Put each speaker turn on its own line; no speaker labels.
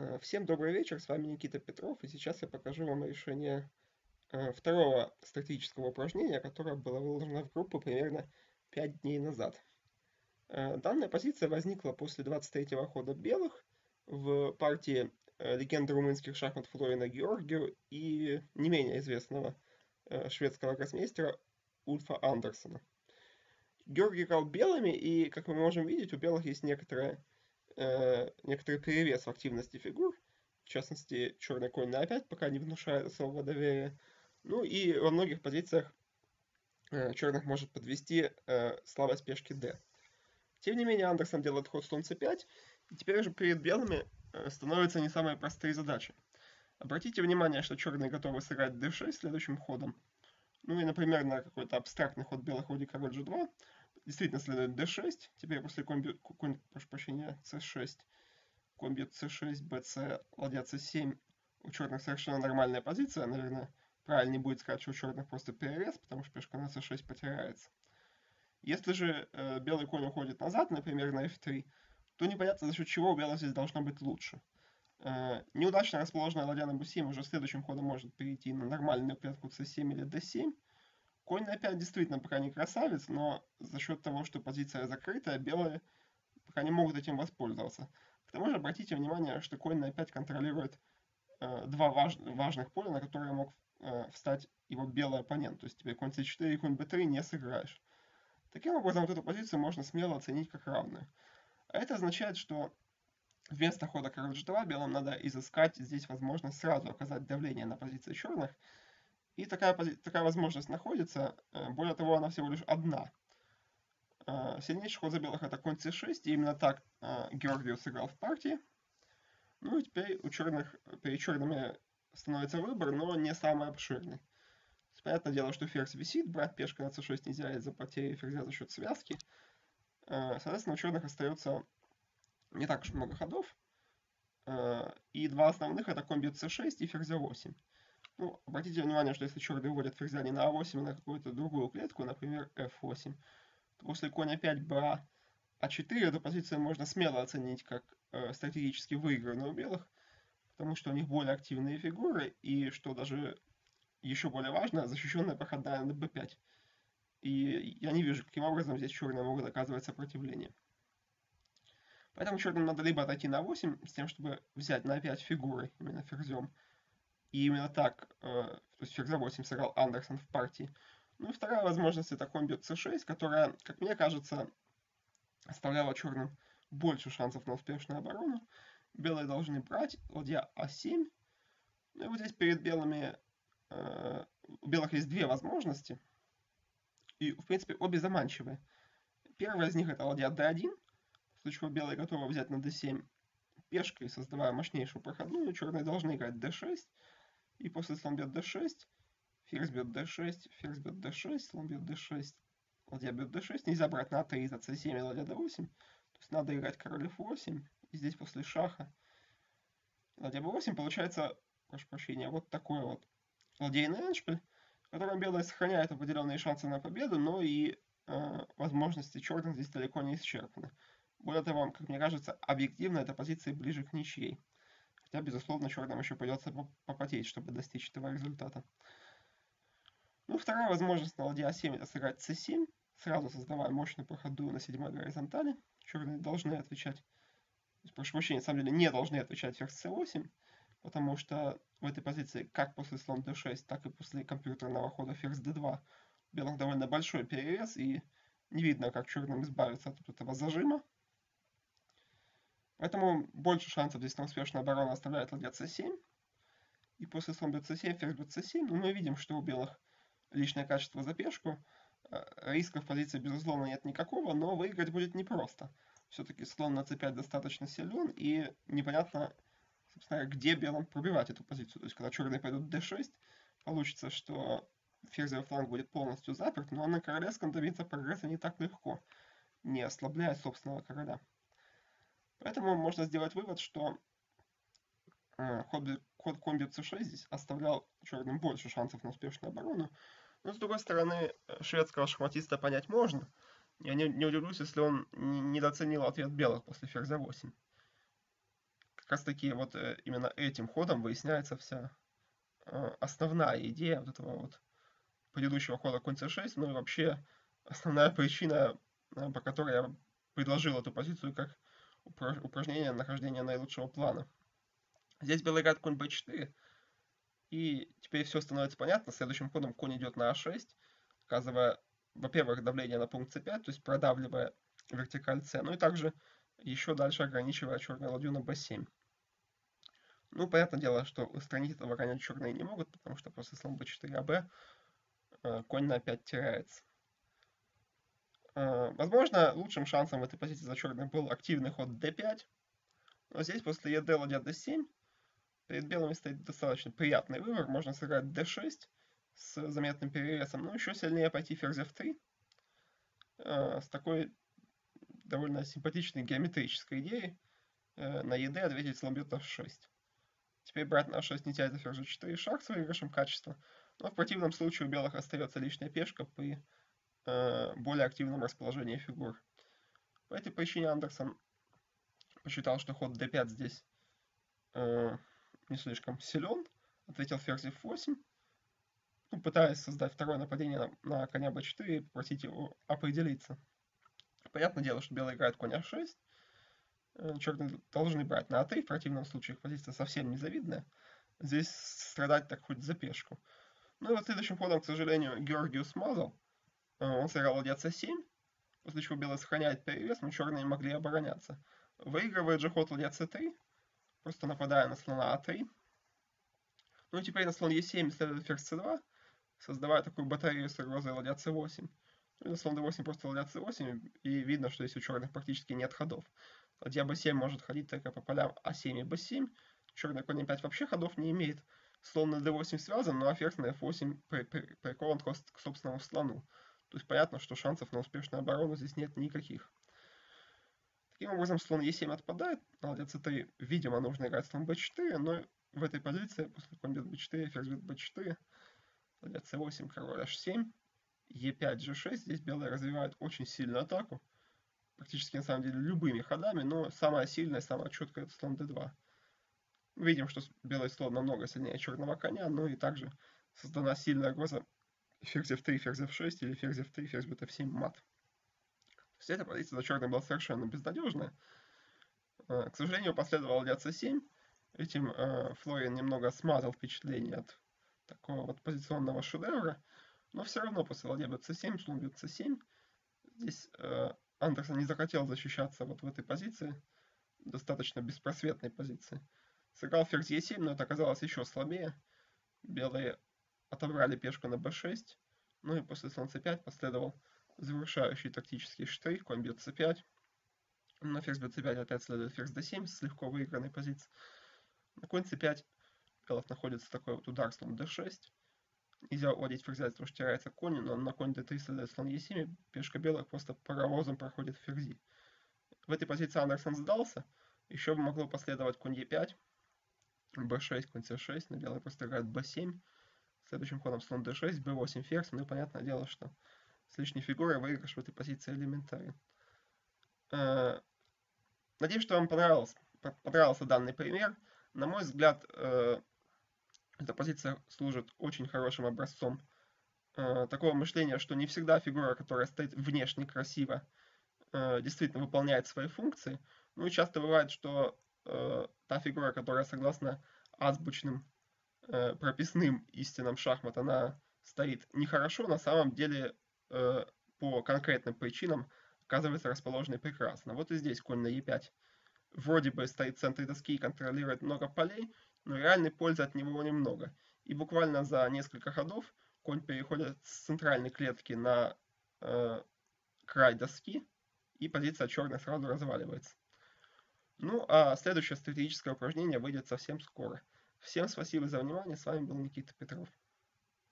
Э, всем добрый вечер, с вами Никита Петров, и сейчас я покажу вам решение э, второго стратегического упражнения, которое было выложено в группу примерно 5 дней назад. Э, данная позиция возникла после 23-го хода белых в партии легенды румынских шахмат Флорина Георгию и не менее известного шведского гроссмейстера Ульфа Андерсона. Георгий играл белыми, и, как мы можем видеть, у белых есть некоторая э, некоторый перевес в активности фигур, в частности, черный конь на опять пока не внушает особого доверия. Ну и во многих позициях э, черных может подвести э, слабость пешки d. Тем не менее, Андерсон делает ход слон c5, и теперь уже перед белыми э, становятся не самые простые задачи. Обратите внимание, что черные готовы сыграть d6 следующим ходом. Ну и, например, на какой-то абстрактный ход белых вроде король g2 действительно следует d6. Теперь после комби, комби прошу прощения, c6, комби c6, bc, ладья c7, у черных совершенно нормальная позиция. Наверное, правильнее будет сказать, что у черных просто перерез, потому что пешка на c6 потеряется. Если же э, белый конь уходит назад, например, на f3, то непонятно, за счет чего у белых здесь должно быть лучше. Э, неудачно расположенная ладья на b7 уже следующим ходом может перейти на нормальную клетку c7 или d7, Конь на 5 действительно пока не красавец, но за счет того, что позиция закрытая, белые пока не могут этим воспользоваться. К тому же обратите внимание, что конь на 5 контролирует э, два важ, важных поля, на которые мог э, встать его белый оппонент. То есть тебе конь c4 и конь b3 не сыграешь. Таким образом, вот эту позицию можно смело оценить как равную. А это означает, что вместо хода король g2 белым надо изыскать здесь возможность сразу оказать давление на позиции черных, и такая, такая возможность находится. Э, более того, она всего лишь одна. Э, сильнейший ход за белых это конь c6, и именно так э, Георгию сыграл в партии. Ну и теперь у черных, перед черными становится выбор, но не самый обширный. Понятное дело, что ферзь висит, брать пешка на c6 нельзя из-за потери ферзя за счет связки. Соответственно, у черных остается не так уж много ходов. И два основных это комби c6 и ферзь 8 ну, обратите внимание, что если черные вводят ферзя не на а8, а на какую-то другую клетку, например, f8, то после коня 5 бра а4 эту позицию можно смело оценить как э, стратегически выигранную у белых, потому что у них более активные фигуры, и что даже еще более важно, защищенная проходная на b5. И я не вижу, каким образом здесь черные могут оказывать сопротивление. Поэтому черным надо либо отойти на 8, с тем, чтобы взять на 5 фигуры, именно ферзем, и именно так, э, то есть ферзь 8 сыграл Андерсон в партии. Ну и вторая возможность это комби c6, которая, как мне кажется, оставляла черным больше шансов на успешную оборону. Белые должны брать, ладья а7. Ну и вот здесь перед белыми, э, у белых есть две возможности. И, в принципе, обе заманчивые. Первая из них это ладья d1, в случае чего белые готовы взять на d7 пешкой, создавая мощнейшую проходную. Черные должны играть d6. И после слон бьет d6, ферзь бьет d6, ферзь бьет d6, слон бьет d6, ладья бьет d6. Нельзя брать на 3 за c7 и ладья d8. То есть надо играть король f8. И здесь после шаха ладья b8 получается, прошу прощения, вот такой вот ладейный эншпиль, в котором белые сохраняют определенные шансы на победу, но и э, возможности черных здесь далеко не исчерпаны. Более того, как мне кажется, объективно эта позиция ближе к ничьей. Хотя, безусловно, черным еще придется попотеть, чтобы достичь этого результата. Ну, вторая возможность на ладья 7 это сыграть c7, сразу создавая мощную проходную на седьмой горизонтали. Черные должны отвечать, прошу прощения, на самом деле не должны отвечать ферзь c8, потому что в этой позиции, как после слон d6, так и после компьютерного хода ферзь d2, у белых довольно большой перевес, и не видно, как черным избавиться от этого зажима. Поэтому больше шансов здесь на успешную оборону оставляет ладья c7. И после слон бьет c7, ферзь бьет c7. Но мы видим, что у белых личное качество за пешку. Э, риска в позиции, безусловно, нет никакого, но выиграть будет непросто. Все-таки слон на c5 достаточно силен, и непонятно, собственно, где белым пробивать эту позицию. То есть, когда черные пойдут d6, получится, что ферзевый фланг будет полностью заперт, но на королевском добиться прогресса не так легко, не ослабляя собственного короля. Поэтому можно сделать вывод, что э, ход, ход комби c6 здесь оставлял черным больше шансов на успешную оборону. Но с другой стороны, э, шведского шахматиста понять можно. Я не, не удивлюсь, если он недооценил ответ белых после ферзя 8. как раз таки вот э, именно этим ходом выясняется вся основная идея вот этого вот предыдущего хода конь c6, ну и вообще основная причина, по которой я предложил эту позицию как упражнение нахождения наилучшего плана. Здесь белый играет конь b4, и теперь все становится понятно. Следующим ходом конь идет на a6, оказывая, во-первых, давление на пункт c5, то есть продавливая вертикаль c, ну и также еще дальше ограничивая черную ладью на b7. Ну, понятное дело, что устранить этого коня черные не могут, потому что после слон b4, а b конь на 5 теряется. Э, возможно, лучшим шансом в этой позиции за черных был активный ход d5, но здесь после ед ладья d7 перед белыми стоит достаточно приятный выбор. Можно сыграть d6 с заметным перевесом, но еще сильнее пойти ферзь f3 э, с такой довольно симпатичной геометрической идеей э, на ед ответить слон бьет f6. Теперь брать на h6 не тянет ферзь g4 шаг с выигрышем качества, но в противном случае у белых остается лишняя пешка при более активном расположении фигур. По этой причине Андерсон посчитал, что ход d5 здесь э, не слишком силен. Ответил ферзь f8, ну, пытаясь создать второе нападение на, на коня b4 и попросить его определиться. Понятное дело, что белый играет конь a6. Э, черные должны брать на a3, в противном случае их позиция совсем незавидная. Здесь страдать так хоть за пешку. Ну и вот следующим ходом, к сожалению, Георгиус смазал. Э, он сыграл ладья c7, после чего белые сохраняют перевес, но черные могли обороняться. Выигрывает же ход ладья c3, просто нападая на слона а3. Ну и теперь на слон e7 следует ферзь c2, создавая такую батарею с угрозой ладья c8. Ну и на слон d8 просто ладья c8, и видно, что здесь у черных практически нет ходов. Ладья b7 может ходить только по полям а7 и b7, черный конь 5 вообще ходов не имеет. Слон на d8 связан, ну а ферзь на f8 прикован к собственному слону. То есть понятно, что шансов на успешную оборону здесь нет никаких. Таким образом, слон e7 отпадает, ладья c3, видимо, нужно играть слон b4, но в этой позиции, после конь бьет b4, ферзь бьет b4, ладья c8, король h7, e5, g6, здесь белые развивают очень сильную атаку, практически на самом деле любыми ходами, но самая сильная, самая четкая это слон d2. Мы видим, что белый слон намного сильнее черного коня, но и также создана сильная угроза ферзь f3, ферзь f6 или ферзь f3, ферзь бьет f7, мат. Есть эта позиция за черным была совершенно безнадежная. К сожалению, последовал ладья c7. Этим э, Флориан немного смазал впечатление от такого вот позиционного шедевра. Но все равно после ладья бьет c7, слон бьет c7. Здесь э, Андерсон не захотел защищаться вот в этой позиции. Достаточно беспросветной позиции. Сыграл ферзь e7, но это оказалось еще слабее. Белые отобрали пешку на b6, ну и после слон c5 последовал завершающий тактический штрих, конь бьет c5, на ферзь бьет c5 опять следует ферзь d7 с легко выигранной позиции. На конь c5 белых находится такой вот удар слон d6, нельзя уводить ферзя, потому что теряется конь, но на конь d3 следует слон e7, и пешка белых просто паровозом проходит ферзи. В этой позиции Андерсон сдался, еще могло последовать конь e5, b6, конь c6, но белый просто играет b7, Следующим ходом слон d6, b8 ферзь. Ну и понятное дело, что с лишней фигурой выигрыш в этой позиции элементарен. Э, надеюсь, что вам понравился, понравился данный пример. На мой взгляд, э, эта позиция служит очень хорошим образцом э, такого мышления, что не всегда фигура, которая стоит внешне красиво, действительно выполняет свои функции. Ну и часто бывает, что та фигура, которая согласно азбучным э, прописным истинам шахмат она стоит нехорошо, на самом деле э, по конкретным причинам оказывается расположенной прекрасно. Вот и здесь конь на e5 вроде бы стоит в центре доски и контролирует много полей, но реальной пользы от него немного. И буквально за несколько ходов конь переходит с центральной клетки на э, край доски, и позиция черных сразу разваливается. Ну, а следующее стратегическое упражнение выйдет совсем скоро. Всем спасибо за внимание. С вами был Никита Петров.